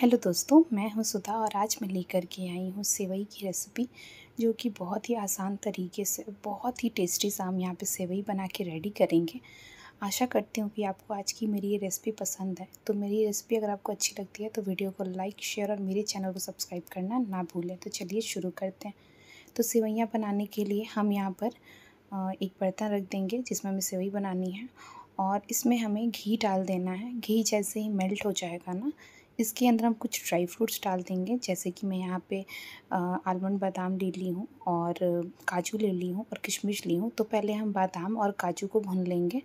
Hello दोस्तों, मैं हूँ सुधा और आज मैं लेकर के आई हूँ सेवई की रेसिपी, जो कि बहुत ही आसान तरीके से, बहुत ही टेस्टी सा हम यहाँ पे सेवई बना के रेडी करेंगे। आशा करती हूँ कि आपको आज की मेरी ये रेसिपी पसंद है। तो मेरी रेसिपी अगर आपको अच्छी लगती है तो वीडियो को लाइक, शेयर और मेरे चैनल को सब्सक्राइब करना ना भूलें। तो चलिए शुरू करते हैं। तो सेवैयाँ बनाने के लिए हम यहाँ पर एक बर्तन रख देंगे, जिसमें हमें सेवई बनानी है और इसमें हमें घी डाल देना है। घी जैसे ही मेल्ट हो जाएगा ना इसके अंदर हम कुछ ड्राई फ्रूट्स डाल देंगे, जैसे कि मैं यहाँ पे आलमंड बादाम ले ली हूँ और काजू ले ली हूँ और किशमिश ली हूँ। तो पहले हम बादाम और काजू को भून लेंगे।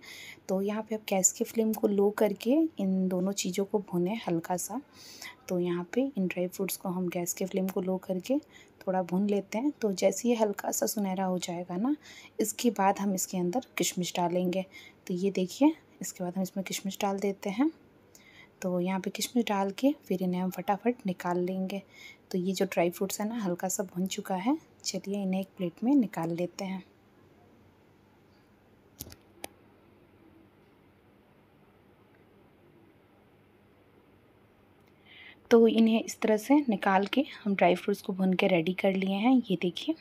तो यहाँ पे आप गैस के फ्लेम को लो करके इन दोनों चीज़ों को भुने हल्का सा। तो यहाँ पे इन ड्राई फ्रूट्स को हम गैस के फ्लेम को लो करके थोड़ा भून लेते हैं। तो जैसे ये हल्का सा सुनहरा हो जाएगा ना, इसके बाद हम इसके अंदर किशमिश डालेंगे। तो ये देखिए, इसके बाद हम इसमें किशमिश डाल देते हैं। तो यहाँ पे किशमिश डाल के फिर इन्हें हम फटाफट निकाल लेंगे। तो ये जो ड्राई फ्रूट्स है ना, हल्का सा भुन चुका है। चलिए इन्हें एक प्लेट में निकाल लेते हैं। तो इन्हें इस तरह से निकाल के हम ड्राई फ्रूट्स को भुन के रेडी कर लिए हैं, ये देखिए।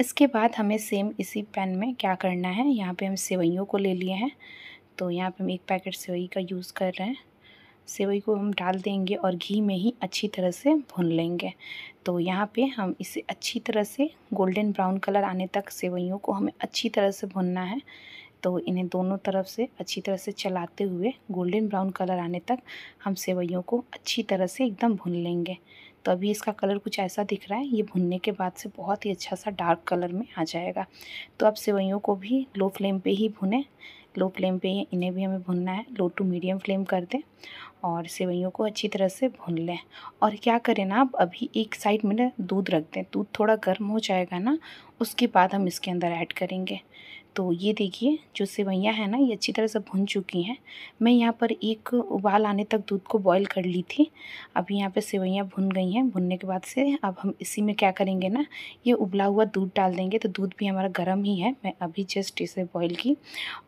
इसके बाद हमें सेम इसी पैन में क्या करना है, यहाँ पे हम सेवइयों को ले लिए हैं। तो यहाँ पे हम एक पैकेट सेवई का यूज़ कर रहे हैं। सेवई को हम डाल देंगे और घी में ही अच्छी तरह से भून लेंगे। तो यहाँ पे हम इसे अच्छी तरह से गोल्डन ब्राउन कलर आने तक सेवइयों को हमें अच्छी तरह से भुनना है। तो इन्हें दोनों तरफ़ से अच्छी तरह से चलाते हुए गोल्डन ब्राउन कलर आने तक हम सेवइयों को अच्छी तरह से एकदम भून लेंगे। तो अभी इसका कलर कुछ ऐसा दिख रहा है। ये भुनने के बाद से बहुत ही अच्छा सा डार्क कलर में आ जाएगा। तो अब सेवैयों को भी लो फ्लेम पे ही भुनें। लो फ्लेम पे इन्हें भी हमें भुनना है। लो टू मीडियम फ्लेम कर दें और सेवइयों को अच्छी तरह से भून लें। और क्या करें ना आप अभी एक साइड में दूध रख दें। दूध थोड़ा गर्म हो जाएगा ना, उसके बाद हम इसके अंदर ऐड करेंगे। तो ये देखिए, जो सेवैयाँ हैं ना, ये अच्छी तरह से भुन चुकी हैं। मैं यहाँ पर एक उबाल आने तक दूध को बॉईल कर ली थी। अभी यहाँ पे सेवैयाँ भुन गई हैं। भुनने के बाद से अब हम इसी में क्या करेंगे ना, ये उबला हुआ दूध डाल देंगे। तो दूध भी हमारा गर्म ही है। मैं अभी जस्ट इसे बॉईल की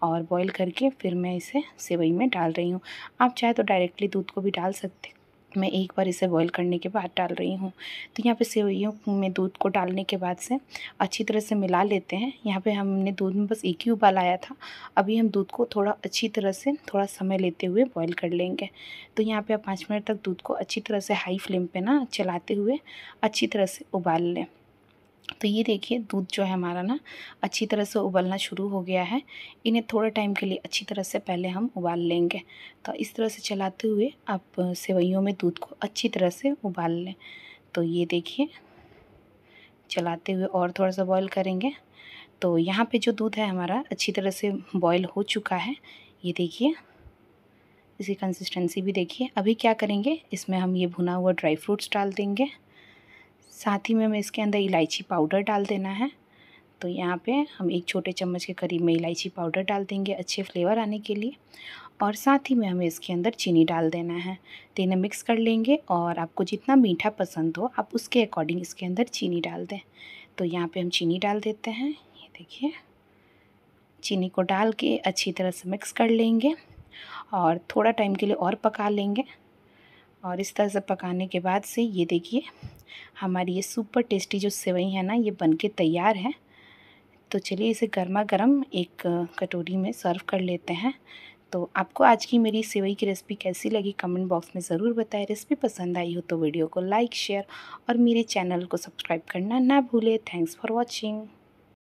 और बॉईल करके फिर मैं इसे सेवई में डाल रही हूँ। आप चाहे तो डायरेक्टली दूध को भी डाल सकते मैं एक बार इसे बॉईल करने के बाद डाल रही हूँ। तो यहाँ पे सेवैयों में दूध को डालने के बाद से अच्छी तरह से मिला लेते हैं। यहाँ पे हमने दूध में बस एक ही उबाल आया था। अभी हम दूध को थोड़ा अच्छी तरह से, थोड़ा समय लेते हुए बॉईल कर लेंगे। तो यहाँ पे आप पाँच मिनट तक दूध को अच्छी तरह से हाई फ्लेम पर ना चलाते हुए अच्छी तरह से उबाल लें। तो ये देखिए, दूध जो है हमारा ना, अच्छी तरह से उबलना शुरू हो गया है। इन्हें थोड़े टाइम के लिए अच्छी तरह से पहले हम उबाल लेंगे। तो इस तरह से चलाते हुए आप सेवैयों में दूध को अच्छी तरह से उबाल लें। तो ये देखिए, चलाते हुए और थोड़ा सा बॉईल करेंगे। तो यहाँ पे जो दूध है हमारा, अच्छी तरह से बॉयल हो चुका है। ये देखिए, इसकी कंसिस्टेंसी भी देखिए। अभी क्या करेंगे, इसमें हम ये भुना हुआ ड्राई फ्रूट्स डाल देंगे। साथ ही में हमें इसके अंदर इलायची पाउडर डाल देना है। तो यहाँ पे हम एक छोटे चम्मच के करीब में इलायची पाउडर डाल देंगे अच्छे फ्लेवर आने के लिए। और साथ ही में हमें इसके अंदर चीनी डाल देना है। तो इन्हें मिक्स कर लेंगे और आपको जितना मीठा पसंद हो, आप उसके अकॉर्डिंग इसके अंदर चीनी डाल दें। तो यहाँ पे हम चीनी डाल देते हैं। ये देखिए, चीनी को डाल के अच्छी तरह से मिक्स कर लेंगे और थोड़ा टाइम के लिए और पका लेंगे। और इस तरह से पकाने के बाद से ये देखिए, हमारी ये सुपर टेस्टी जो सेवई है ना, ये बन के तैयार है। तो चलिए इसे गर्मा गर्म एक कटोरी में सर्व कर लेते हैं। तो आपको आज की मेरी सेवई की रेसिपी कैसी लगी कमेंट बॉक्स में ज़रूर बताएँ। रेसिपी पसंद आई हो तो वीडियो को लाइक शेयर और मेरे चैनल को सब्सक्राइब करना ना भूलें। Thanks for watching